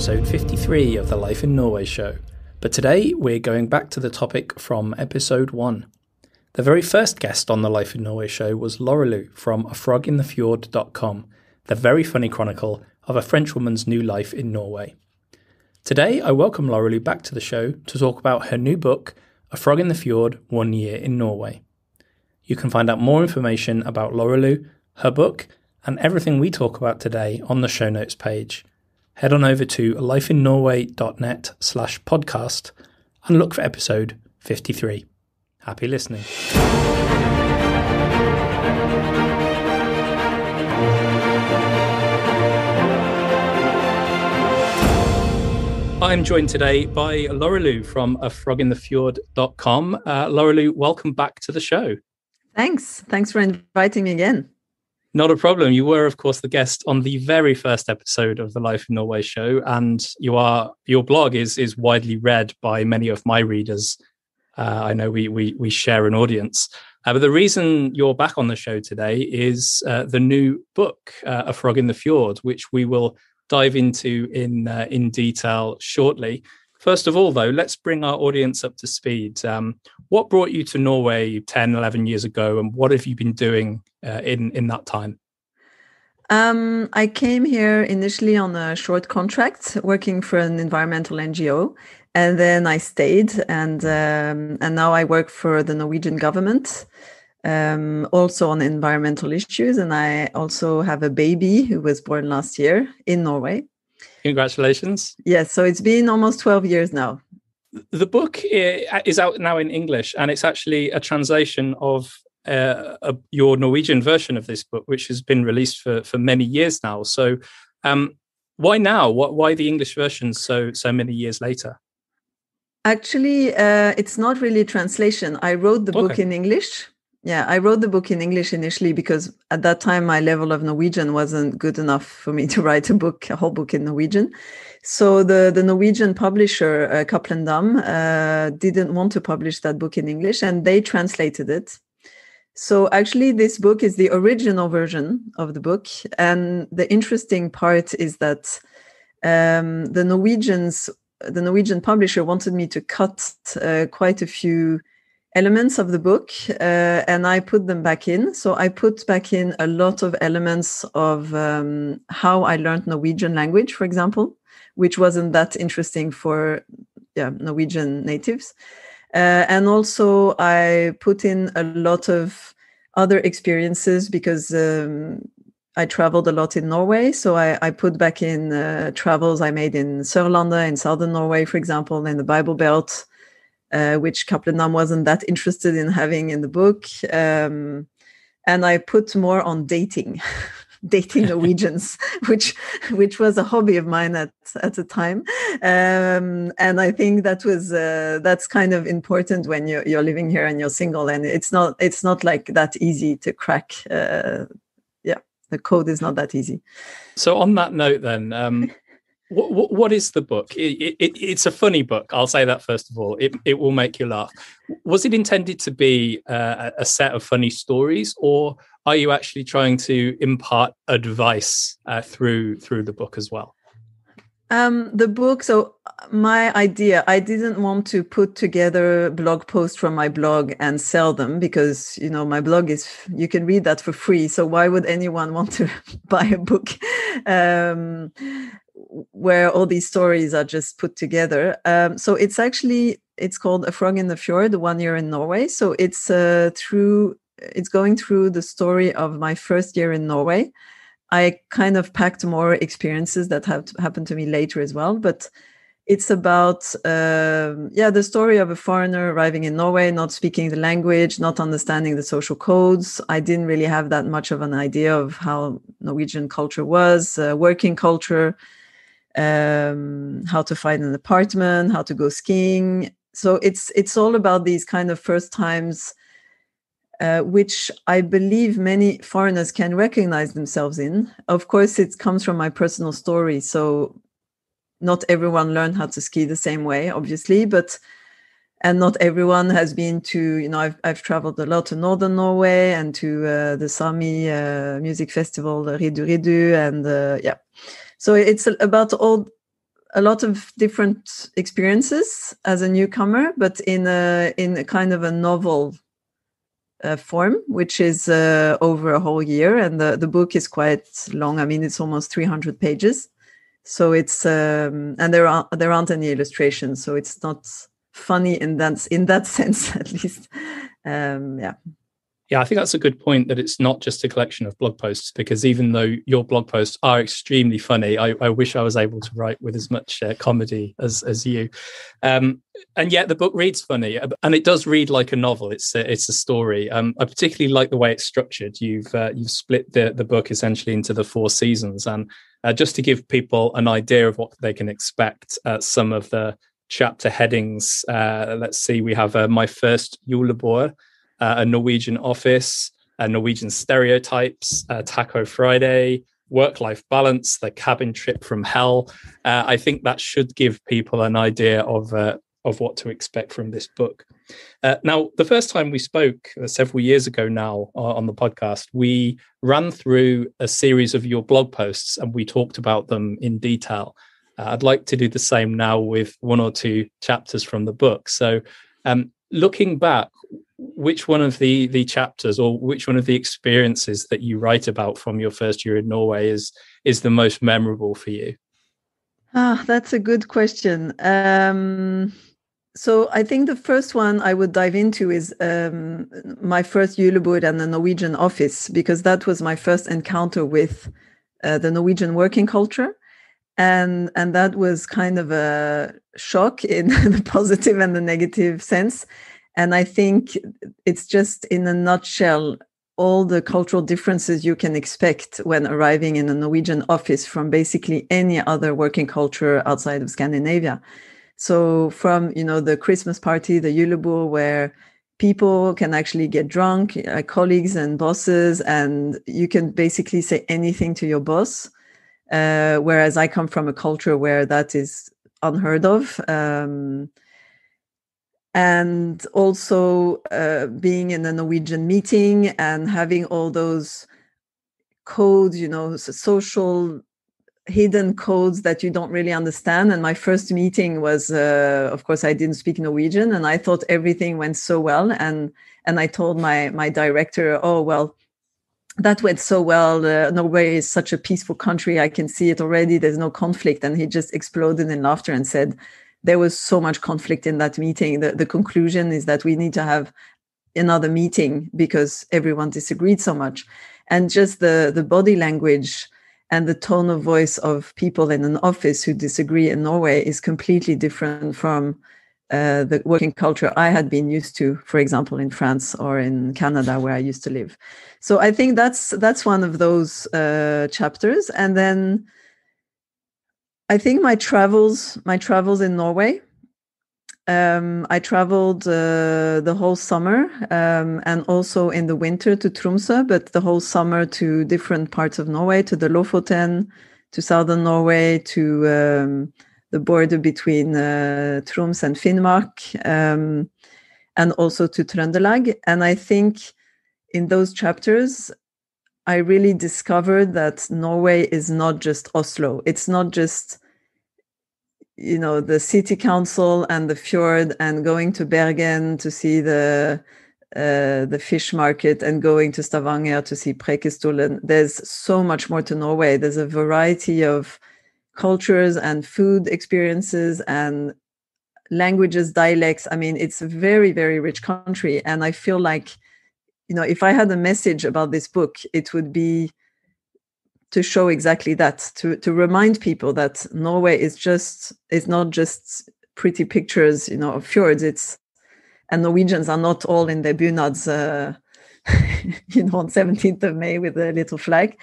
episode 53 of the Life in Norway show, but today we're going back to the topic from episode 1. The very first guest on the Life in Norway show was Lorelou from afroginthefjord.com, the very funny chronicle of a French woman's new life in Norway. Today I welcome Lorelou back to the show to talk about her new book, A Frog in the Fjord One Year in Norway. You can find out more information about Lorelou, her book, and everything we talk about today on the show notes page. Head on over to lifeinnorway.net slash podcast and look for episode 53. Happy listening. I'm joined today by Lorelou from afroginthefjord.com. Uh, Lorelou, welcome back to the show. Thanks. Thanks for inviting me again. Not a problem. You were, of course, the guest on the very first episode of the Life in Norway show, and you are your blog is is widely read by many of my readers. Uh, I know we we we share an audience, uh, but the reason you're back on the show today is uh, the new book, uh, "A Frog in the Fjord," which we will dive into in uh, in detail shortly. First of all, though, let's bring our audience up to speed. Um, what brought you to Norway 10, 11 years ago, and what have you been doing uh, in, in that time? Um, I came here initially on a short contract working for an environmental NGO, and then I stayed, and um, and now I work for the Norwegian government, um, also on environmental issues, and I also have a baby who was born last year in Norway. Congratulations. Yes, so it's been almost 12 years now. The book is out now in English, and it's actually a translation of uh, a, your Norwegian version of this book, which has been released for, for many years now. So, um, why now? What, why the English version so so many years later? Actually, uh, it's not really translation. I wrote the okay. book in English yeah, I wrote the book in English initially because at that time my level of Norwegian wasn't good enough for me to write a book, a whole book in Norwegian. So the the Norwegian publisher uh, Cappelen Damm uh, didn't want to publish that book in English, and they translated it. So actually, this book is the original version of the book, and the interesting part is that um, the Norwegians, the Norwegian publisher, wanted me to cut uh, quite a few elements of the book uh, and I put them back in. So I put back in a lot of elements of um, how I learned Norwegian language, for example, which wasn't that interesting for yeah, Norwegian natives. Uh, and also, I put in a lot of other experiences because um, I traveled a lot in Norway. So I, I put back in uh, travels I made in Sørlandet, in southern Norway, for example, in the Bible Belt, uh, which Cappelen Damm wasn't that interested in having in the book. Um, and I put more on dating, dating Norwegians, which which was a hobby of mine at at the time. Um, and I think that was uh, that's kind of important when you're you're living here and you're single, and it's not it's not like that easy to crack. Uh, yeah, the code is not that easy. So on that note, then. Um, what, what is the book? It, it, it's a funny book. I'll say that first of all. It, it will make you laugh. Was it intended to be uh, a set of funny stories, or are you actually trying to impart advice uh, through through the book as well? Um, the book. So my idea, I didn't want to put together blog posts from my blog and sell them because you know my blog is you can read that for free. So why would anyone want to buy a book? Um, where all these stories are just put together. Um, so it's actually it's called A Frog in the Fjord, the one year in Norway. So it's uh, through it's going through the story of my first year in Norway. I kind of packed more experiences that have happened to me later as well, but it's about uh, yeah the story of a foreigner arriving in Norway, not speaking the language, not understanding the social codes. I didn't really have that much of an idea of how Norwegian culture was, uh, working culture um, how to find an apartment, how to go skiing. So it's it's all about these kind of first times, uh, which I believe many foreigners can recognize themselves in. Of course, it comes from my personal story, so not everyone learned how to ski the same way, obviously, but and not everyone has been to you know i've, I've traveled a lot to northern norway and to uh, the sami uh, music festival Riddu Riđđu and yeah so it's about all a lot of different experiences as a newcomer, but in a in a kind of a novel uh, form, which is uh, over a whole year, and the the book is quite long. I mean, it's almost three hundred pages, so it's um, and there are there aren't any illustrations, so it's not funny in that in that sense, at least. Um, yeah. Yeah, I think that's a good point that it's not just a collection of blog posts because even though your blog posts are extremely funny, I, I wish I was able to write with as much uh, comedy as as you. Um, and yet the book reads funny uh, and it does read like a novel. It's a, it's a story. Um, I particularly like the way it's structured. You've uh, you've split the the book essentially into the four seasons, and uh, just to give people an idea of what they can expect, uh, some of the chapter headings. Uh, let's see, we have my first julebord uh, a Norwegian office, a Norwegian stereotypes, uh, Taco Friday, work life balance, the cabin trip from hell. Uh, I think that should give people an idea of uh, of what to expect from this book. Uh, now, the first time we spoke several years ago now on the podcast, we ran through a series of your blog posts and we talked about them in detail. I'd like to do the same now with one or two chapters from the book. So, um, looking back, which one of the the chapters or which one of the experiences that you write about from your first year in Norway is is the most memorable for you? Ah, that's a good question. Um, so I think the first one I would dive into is um, my first julebord and the Norwegian office because that was my first encounter with uh, the Norwegian working culture, and and that was kind of a shock in the positive and the negative sense and I think it's just in a nutshell all the cultural differences you can expect when arriving in a Norwegian office from basically any other working culture outside of Scandinavia. So from you know the Christmas party, the julebord, where people can actually get drunk, uh, colleagues and bosses, and you can basically say anything to your boss. Uh, whereas I come from a culture where that is unheard of. Um, and also uh, being in a Norwegian meeting and having all those codes, you know, social hidden codes that you don't really understand. And my first meeting was, uh, of course, I didn't speak Norwegian, and I thought everything went so well. And and I told my my director, oh well, that went so well. Uh, Norway is such a peaceful country. I can see it already. There's no conflict. And he just exploded in laughter and said, there was so much conflict in that meeting. The, the conclusion is that we need to have another meeting because everyone disagreed so much. And just the, the body language and the tone of voice of people in an office who disagree in Norway is completely different from uh, the working culture I had been used to, for example, in France or in Canada, where I used to live. So I think that's that's one of those uh, chapters. And then I think my travels, my travels in Norway. Um, I traveled uh, the whole summer um, and also in the winter to Tromsø, but the whole summer to different parts of Norway, to the Lofoten, to southern Norway, to um, the border between uh, Troms and Finnmark, um, and also to Trøndelag. And I think in those chapters, I really discovered that Norway is not just Oslo. It's not just you know the city council and the fjord and going to Bergen to see the uh, the fish market and going to Stavanger to see Preikestolen. There's so much more to Norway. There's a variety of cultures and food experiences and languages, dialects. I mean, it's a very, very rich country. And I feel like, you know, if I had a message about this book, it would be to show exactly that to to remind people that Norway is just is not just pretty pictures you know of fjords. It's and Norwegians are not all in their bunads uh, you know on 17th of May with a little flag.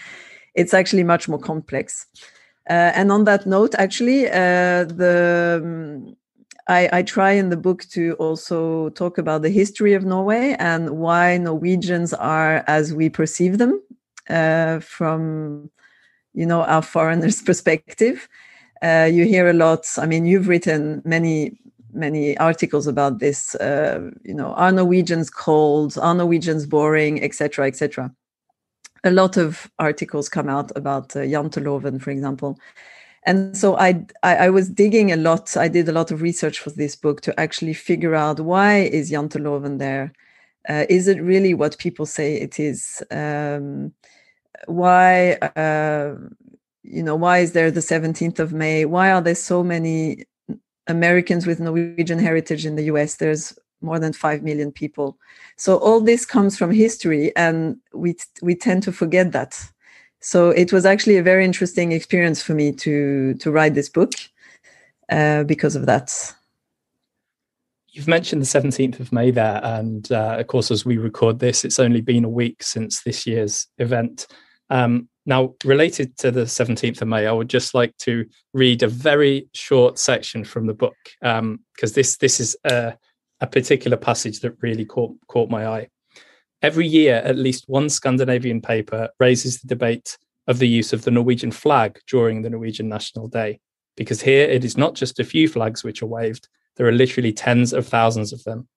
It's actually much more complex. Uh, and on that note actually uh, the um, I, I, try in the book to also talk about the history of Norway and why Norwegians are as we perceive them uh, from you know our foreigners perspective. Uh, you hear a lot i mean you've written many many articles about this uh, you know are norwegians cold? Are norwegians boring? Etc etc a lot of articles come out about uh, janteloven for example and so I, I, I was digging a lot. I did a lot of research for this book to actually figure out why is Janteloven there. Uh, is it really what people say it is? Um, why, uh, you know, why is there the 17th of May? Why are there so many Americans with Norwegian heritage in the US? There's more than 5 million people. So all this comes from history, and we, we tend to forget that so it was actually a very interesting experience for me to to write this book uh, because of that. You've mentioned the 17th of May there, and uh, of course, as we record this, it's only been a week since this year's event. Um, now, related to the 17th of May, I would just like to read a very short section from the book because um, this this is a, a particular passage that really caught caught my eye. Every year, at least one Scandinavian paper raises the debate of the use of the Norwegian flag during the Norwegian National Day, because here it is not just a few flags which are waved, there are literally tens of thousands of them,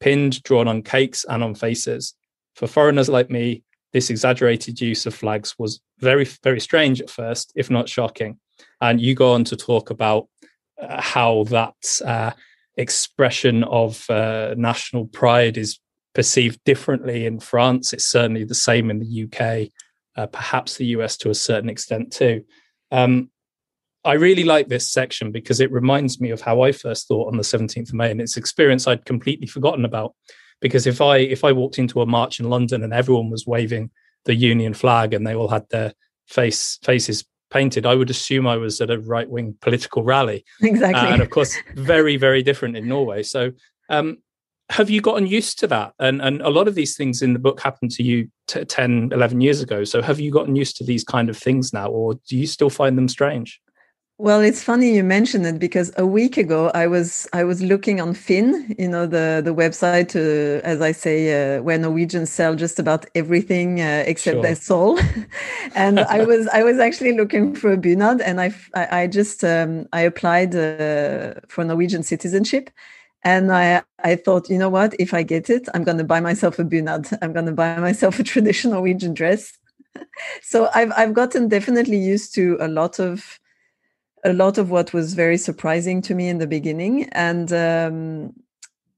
pinned, drawn on cakes, and on faces. For foreigners like me, this exaggerated use of flags was very, very strange at first, if not shocking. And you go on to talk about uh, how that uh, expression of uh, national pride is perceived differently in France. It's certainly the same in the UK, uh, perhaps the US to a certain extent too. Um, I really like this section because it reminds me of how I first thought on the 17th of May, and it's experience I'd completely forgotten about. Because if I if I walked into a march in London and everyone was waving the Union flag and they all had their face faces painted, I would assume I was at a right wing political rally. Exactly, uh, and of course, very very different in Norway. So um, have you gotten used to that? And and a lot of these things in the book happened to you t- 10 11 years ago. So have you gotten used to these kind of things now or do you still find them strange? Well it's funny you mentioned it because a week ago i was i was looking on finn you know the the website to, as i say uh, where norwegians sell just about everything uh, except sure. their soul. And i was i was actually looking for a bunad and i i, I just um, i applied uh, for norwegian citizenship and I, I thought, you know what? If I get it, I'm going to buy myself a bunad. I'm going to buy myself a traditional Norwegian dress. so I've I've gotten definitely used to a lot of a lot of what was very surprising to me in the beginning, and um,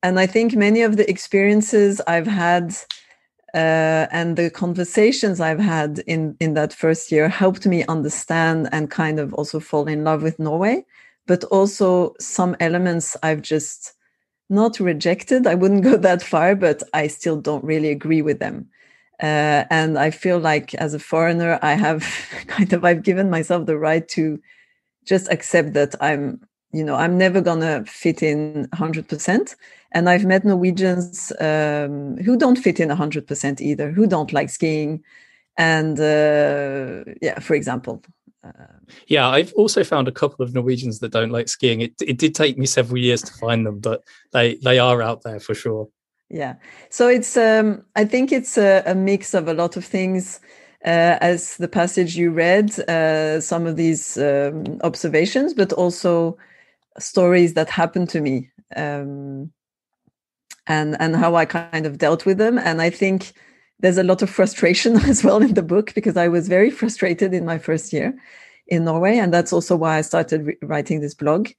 and I think many of the experiences I've had uh, and the conversations I've had in in that first year helped me understand and kind of also fall in love with Norway, but also some elements I've just not rejected. I wouldn't go that far, but I still don't really agree with them. Uh, and I feel like as a foreigner, I have kind of I've given myself the right to just accept that I'm, you know, I'm never gonna fit in 100%. And I've met Norwegians um, who don't fit in 100% either, who don't like skiing, and uh, yeah, for example, yeah, I've also found a couple of Norwegians that don't like skiing. It it did take me several years to find them, but they they are out there for sure. Yeah, so it's um, I think it's a, a mix of a lot of things. Uh, as the passage you read, uh, some of these um, observations, but also stories that happened to me, um, and and how I kind of dealt with them. And I think there's a lot of frustration as well in the book because I was very frustrated in my first year in Norway, and that's also why I started re- writing this blog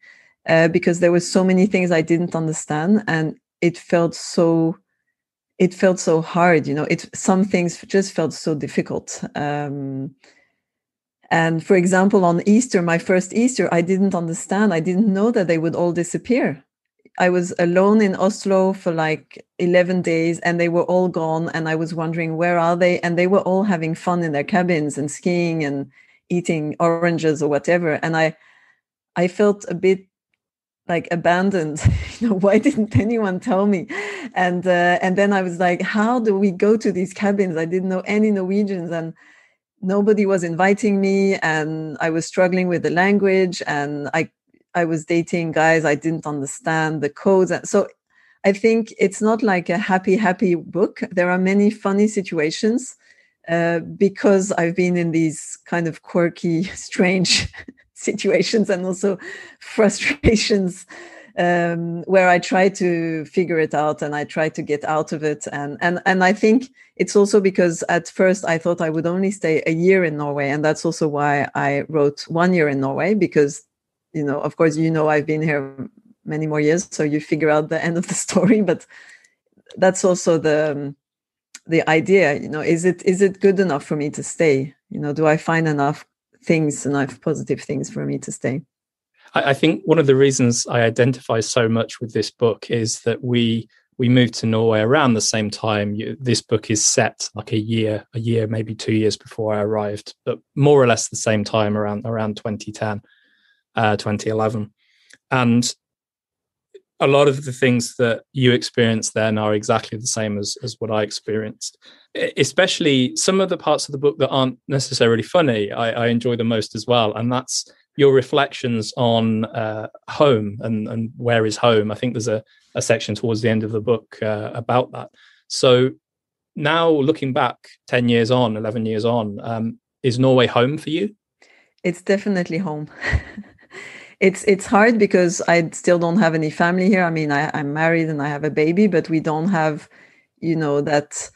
uh, because there were so many things I didn't understand, and it felt so it felt so hard. You know, it some things just felt so difficult. Um, and for example, on Easter, my first Easter, I didn't understand. I didn't know that they would all disappear. I was alone in Oslo for like 11 days and they were all gone. And I was wondering, where are they? And they were all having fun in their cabins and skiing and eating oranges or whatever. And I, I felt a bit like abandoned you know why didn't anyone tell me and uh, and then i was like how do we go to these cabins i didn't know any norwegians and nobody was inviting me and i was struggling with the language and i I was dating guys I didn't understand the codes. So I think it's not like a happy, happy book. There are many funny situations uh, because I've been in these kind of quirky, strange situations and also frustrations um, where I try to figure it out and I try to get out of it. And and and I think it's also because at first I thought I would only stay a year in Norway, and that's also why I wrote one year in Norway because, you know, of course, you know, I've been here many more years, so you figure out the end of the story. But that's also the the idea. You know, is it is it good enough for me to stay? You know, do I find enough things, enough positive things for me to stay? I, I think one of the reasons I identify so much with this book is that we we moved to Norway around the same time. You, this book is set like a year, a year, maybe two years before I arrived, but more or less the same time around around 2010, uh, 2011, and a lot of the things that you experienced then are exactly the same as as what I experienced. Especially some of the parts of the book that aren't necessarily funny, I, I enjoy the most as well, and that's your reflections on uh, home and, and where is home. I think there's a, a section towards the end of the book uh, about that. So now looking back 10 years on, 11 years on, um, is Norway home for you? It's definitely home. it's it's hard because I still don't have any family here. I mean, I, I'm married and I have a baby, but we don't have, you know, that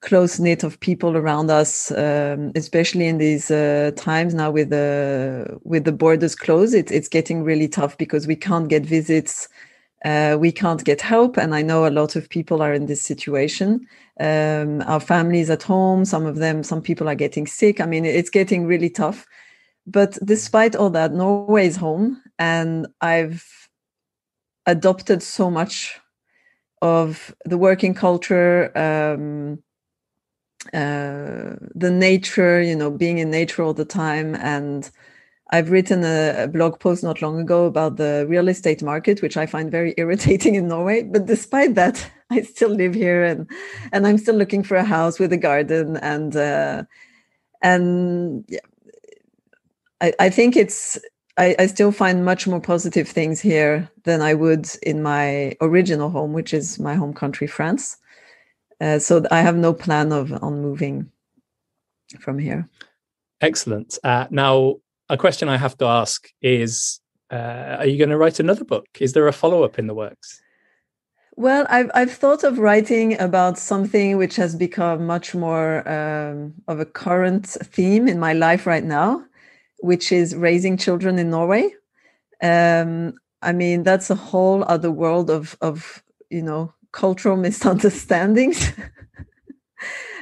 close knit of people around us, um, especially in these uh, times now with the with the borders closed. It, it's getting really tough because we can't get visits, uh, we can't get help, and I know a lot of people are in this situation. Um, our families at home, some of them, some people are getting sick. I mean, it's getting really tough. But despite all that, Norway is home, and I've adopted so much of the working culture. Um, uh, the nature, you know, being in nature all the time. And I've written a, a, blog post not long ago about the real estate market, which I find very irritating in Norway. But despite that, I still live here and and I'm still looking for a house with a garden and uh, and yeah, I, I think it's I, I still find much more positive things here than I would in my original home, which is my home country, France. Uh, so I have no plan of on moving from here. Excellent. Uh, now, a question I have to ask is: uh, Are you going to write another book? Is there a follow up in the works? Well, I've I've thought of writing about something which has become much more um, of a current theme in my life right now, which is raising children in Norway. Um, I mean, that's a whole other world of of you know cultural misunderstandings.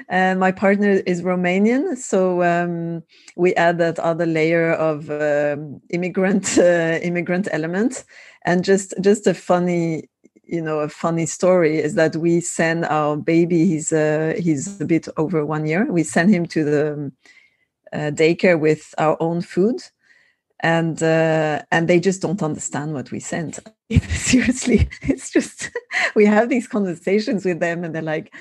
and my partner is Romanian, so um, we add that other layer of um, immigrant uh, immigrant element, and just just a funny you know a funny story is that we send our baby he's uh, he's a bit over one year we send him to the uh, daycare with our own food and uh, and they just don't understand what we sent. Seriously, it's just we have these conversations with them, and they're like,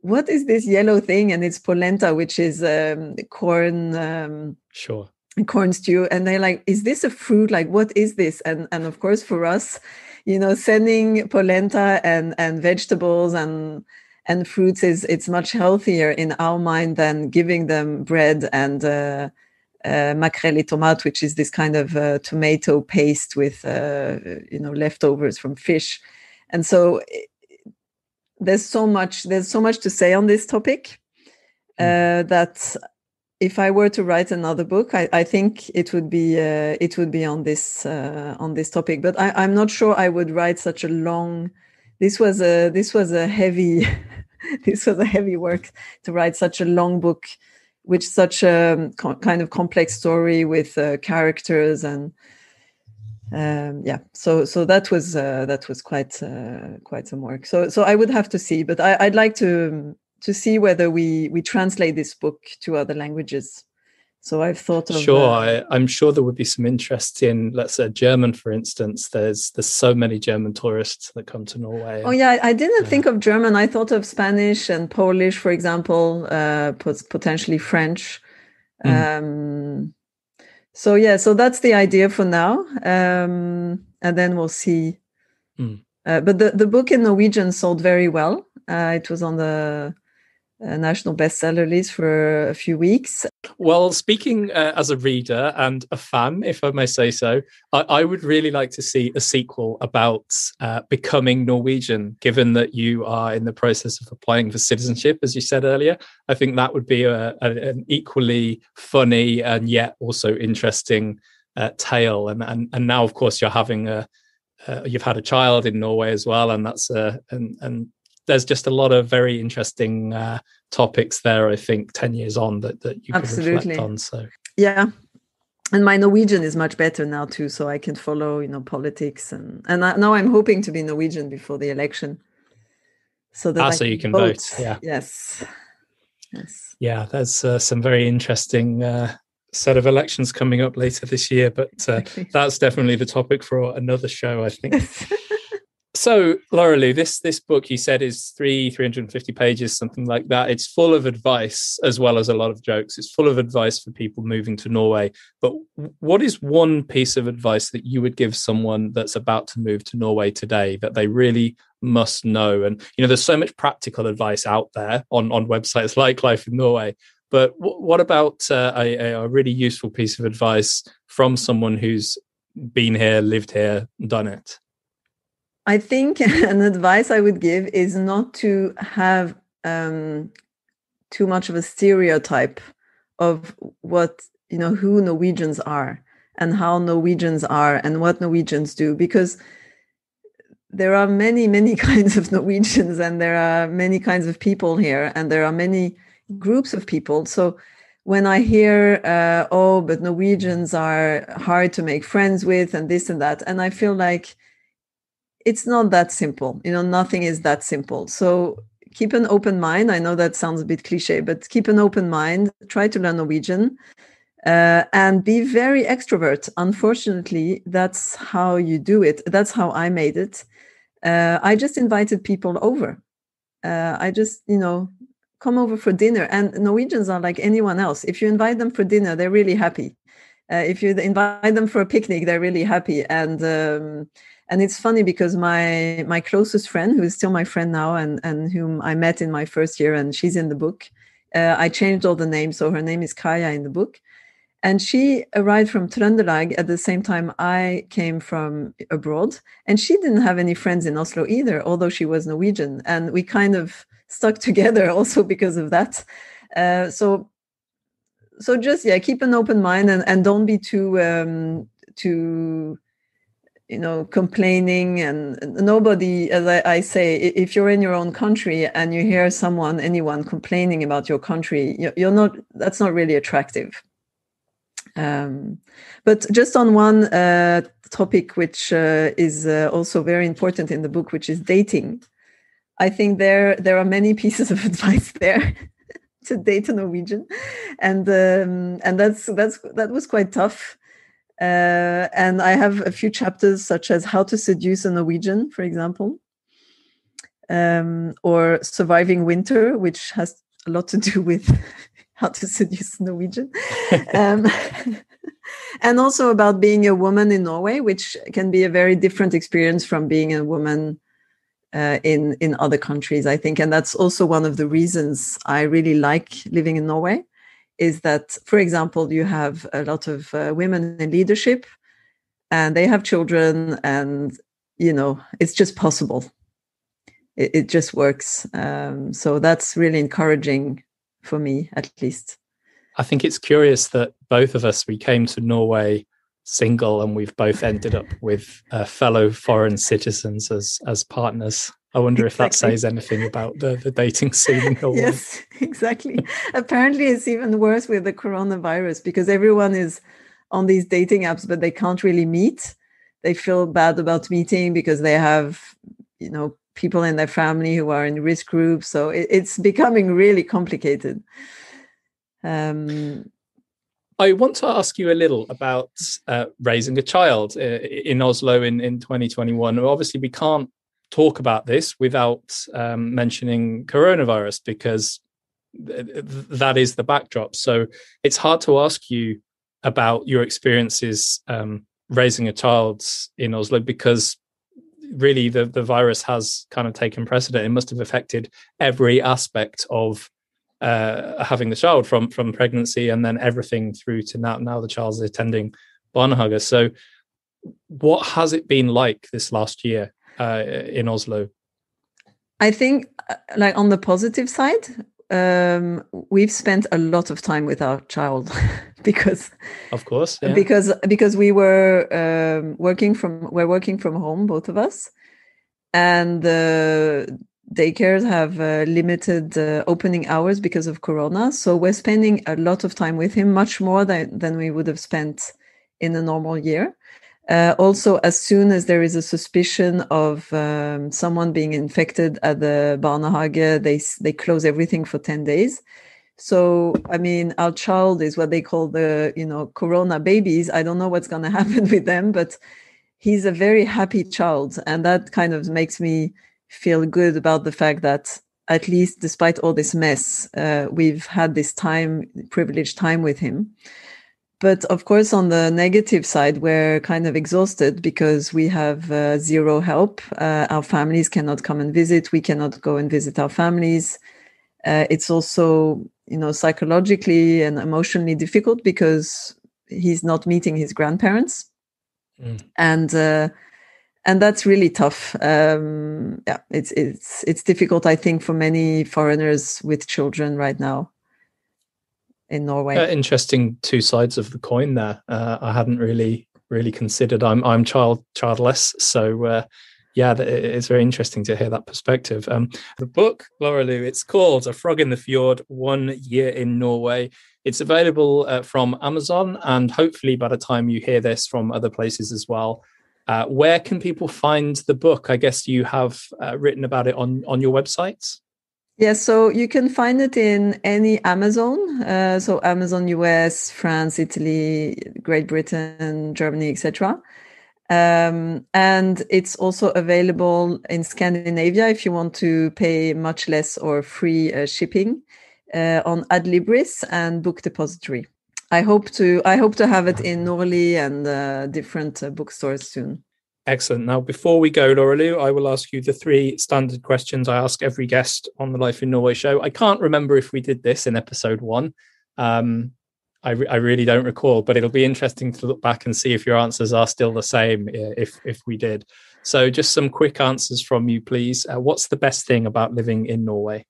"What is this yellow thing?" And it's polenta, which is um, corn. Um, sure. Corn stew, and they're like, "Is this a fruit? Like, what is this?" And and of course, for us, you know, sending polenta and and vegetables and and fruits is it's much healthier in our mind than giving them bread and. Uh, uh, makrele tomate, which is this kind of uh, tomato paste with uh, you know leftovers from fish, and so it, there's so much there's so much to say on this topic mm. that if I were to write another book, I, I think it would be uh, it would be on this uh, on this topic. But I, am not sure I would write such a long. This was a this was a heavy this was a heavy work to write such a long book with such a co- kind of complex story with uh, characters and um, yeah. So so that was uh, that was quite uh, quite some work. So so i would have to see but I, would like to to see whether we we translate this book to other languages so I've thought of sure. Uh, I, am sure there would be some interest in, let's say, German, for instance. There's there's so many German tourists that come to Norway. Oh yeah, I didn't think of German. I thought of Spanish and Polish, for example, uh, potentially French. Mm. Um, so yeah, so that's the idea for now, um, and then we'll see. Mm. Uh, but the the book in Norwegian sold very well. Uh, it was on the uh, national bestseller list for a few weeks. Well, speaking uh, as a reader and a fan, if I may say so, I, I would really like to see a sequel about uh, becoming Norwegian, given that you are in the process of applying for citizenship, as you said earlier. I think that would be a, a, an equally funny and yet also interesting uh, tale. And, and, and now, of course, you're having a uh, you've had a child in Norway as well, and that's uh, and and there's just a lot of very interesting uh, topics there. I think ten years on that that you Absolutely. can reflect on. So yeah, and my Norwegian is much better now too, so I can follow you know politics and and I, now I'm hoping to be Norwegian before the election, so that ah, so you can vote. vote. Yeah. Yes. Yes. Yeah, there's uh, some very interesting uh, set of elections coming up later this year, but uh, exactly. that's definitely the topic for another show, I think. so Lorelou, this this book you said is three 350 pages something like that. It's full of advice as well as a lot of jokes. It's full of advice for people moving to norway. But what is one piece of advice that you would give someone that's about to move to norway today that they really must know? And you know there's so much practical advice out there on on websites like life in norway. But w- what about uh, a, a really useful piece of advice from someone who's been here lived here done it I think an advice I would give is not to have um, too much of a stereotype of what you know who Norwegians are and how Norwegians are and what Norwegians do because there are many many kinds of Norwegians and there are many kinds of people here and there are many groups of people. So when I hear uh, oh but Norwegians are hard to make friends with and this and that and I feel like it's not that simple. You know, nothing is that simple. So keep an open mind. I know that sounds a bit cliche, but keep an open mind. Try to learn Norwegian. Uh, and be very extrovert. Unfortunately, that's how you do it. That's how I made it. Uh, I just invited people over. Uh, I just, you know, come over for dinner. And Norwegians are like anyone else. If you invite them for dinner, they're really happy. Uh, if you invite them for a picnic, they're really happy. And um, and it's funny because my my closest friend who is still my friend now and and whom i met in my first year and she's in the book uh, i changed all the names so her name is kaya in the book and she arrived from Trøndelag at the same time I came from abroad. And she didn't have any friends in Oslo either, although she was Norwegian. And we kind of stuck together also because of that. Uh, so, so just yeah, keep an open mind and, and don't be too um, too you know complaining and nobody as I, I, say if you're in your own country and you hear someone anyone complaining about your country you're not that's not really attractive. Um, but just on one uh, topic which uh, is uh, also very important in the book which is dating. I think there there are many pieces of advice there to date a norwegian. And um, and that's that's that was quite tough uh, and I have a few chapters such as How to Seduce a Norwegian, for example, um, or Surviving Winter, which has a lot to do with how to seduce a Norwegian. um, and also about being a woman in Norway, which can be a very different experience from being a woman uh, in in other countries, I think, and that's also one of the reasons I really like living in Norway is that, for example, you have a lot of uh, women in leadership and they have children, and, you know, it's just possible. It, it just works. Um, so that's really encouraging for me, at least. I think it's curious that both of us, we came to Norway single and we've both ended up with uh, fellow foreign citizens as as partners I wonder exactly. if that says anything about the, the dating scene yes, exactly. Apparently, it's even worse with the coronavirus because everyone is on these dating apps, but they can't really meet. They feel bad about meeting because they have, you know, people in their family who are in risk groups. So it, it's becoming really complicated. Um, I want to ask you a little about uh, raising a child uh, in Oslo in, in 2021. Obviously, we can't talk about this without um, mentioning coronavirus because th- that is the backdrop. So it's hard to ask you about your experiences um, raising a child in Oslo because really the, the virus has kind of taken precedent. It must have affected every aspect of uh, having the child from from pregnancy and then everything through to now now the child's attending Barnehage. So, what has it been like this last year uh, in Oslo? I think, uh, like on the positive side, um, we've spent a lot of time with our child because, of course, yeah. because because we were um, working from we're working from home, both of us, and the daycares have uh, limited uh, opening hours because of corona so we're spending a lot of time with him much more than, than we would have spent in a normal year uh, also as soon as there is a suspicion of um, someone being infected at the barnehage they, they close everything for 10 days so i mean our child is what they call the you know corona babies i don't know what's going to happen with them but he's a very happy child and that kind of makes me feel good about the fact that at least despite all this mess, uh, we've had this time, privileged time with him. But of course, on the negative side, we're kind of exhausted because we have uh, zero help. Uh, our families cannot come and visit. We cannot go and visit our families. Uh, it's also, you know, psychologically and emotionally difficult because he's not meeting his grandparents. Mm. And uh, and that's really tough. Um, yeah, it's it's it's difficult, I think, for many foreigners with children right now in Norway. Uh, interesting two sides of the coin there. Uh, I hadn't really really considered. I'm I'm child childless, so uh, yeah, it's very interesting to hear that perspective. Um, the book, Lorelou, it's called A Frog in the Fjord: One Year in Norway. It's available uh, from Amazon, and hopefully by the time you hear this, from other places as well. Uh, where can people find the book? I guess you have uh, written about it on on your websites. Yeah, so you can find it in any Amazon. Uh, so Amazon US, France, Italy, Great Britain, Germany, etc. Um, and it's also available in Scandinavia if you want to pay much less or free uh, shipping uh, on Adlibris and Book Depository. I hope to I hope to have it in Norli and uh, different uh, bookstores soon. Excellent. Now, before we go, Lorelou, I will ask you the three standard questions I ask every guest on the Life in Norway show. I can't remember if we did this in episode one. Um, I, re- I, really don't recall, but it'll be interesting to look back and see if your answers are still the same if if we did. So, just some quick answers from you, please. Uh, what's the best thing about living in Norway?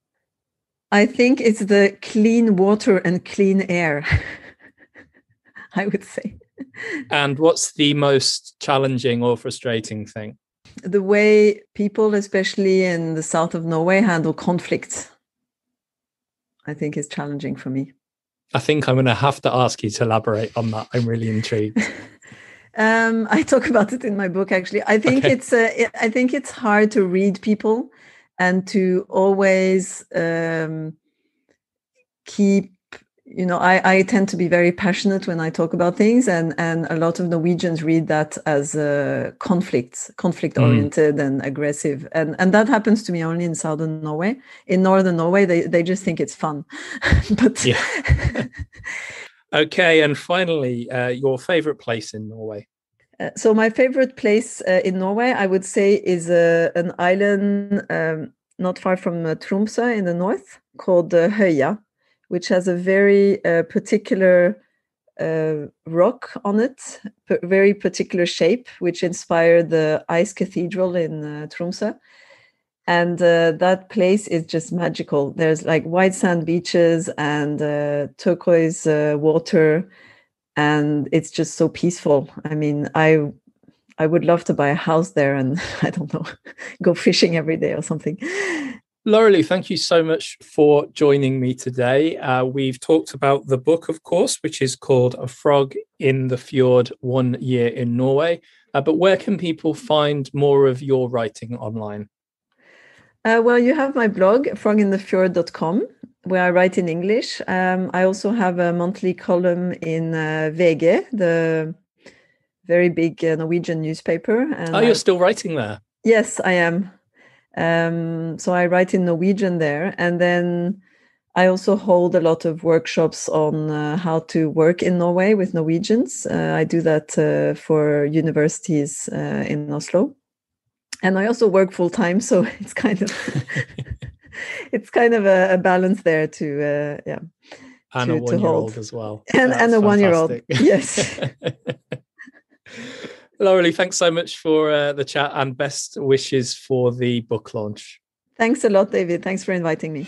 I think it's the clean water and clean air. I would say. And what's the most challenging or frustrating thing? The way people, especially in the south of Norway, handle conflict, I think is challenging for me. I think I'm going to have to ask you to elaborate on that. I'm really intrigued. um, I talk about it in my book. Actually, I think okay. it's uh, it, I think it's hard to read people and to always um, keep you know I, I tend to be very passionate when i talk about things and and a lot of norwegians read that as a conflict conflict oriented mm. and aggressive. And and that happens to me only in southern norway. In northern norway they, they just think it's fun. But okay and finally uh, your favorite place in norway? Uh, so my favorite place uh, in norway i would say is uh, an island um, not far from uh, tromsø in the north called uh, Håja which has a very uh, particular uh, rock on it, very particular shape, which inspired the ice cathedral in uh, Tromsø. And uh, that place is just magical. There's like white sand beaches and uh, turquoise uh, water, and it's just so peaceful. I mean, I I would love to buy a house there and I don't know, go fishing every day or something. Laura thank you so much for joining me today. Uh, we've talked about the book, of course, which is called A Frog in the Fjord One Year in Norway. Uh, but where can people find more of your writing online? Uh, well, you have my blog, froginthefjord.com, where I write in English. Um, I also have a monthly column in uh, VG, the very big uh, Norwegian newspaper. And oh, you're I, still writing there? Yes, I am. Um, so I write in Norwegian there, and then I also hold a lot of workshops on uh, how to work in Norway with Norwegians. Uh, I do that uh, for universities uh, in Oslo, and I also work full time, so it's kind of it's kind of a, a balance there to uh, yeah and to, a one year old as well. And, and a one year old yes Lorelou, thanks so much for uh, the chat and best wishes for the book launch. Thanks a lot, David. Thanks for inviting me.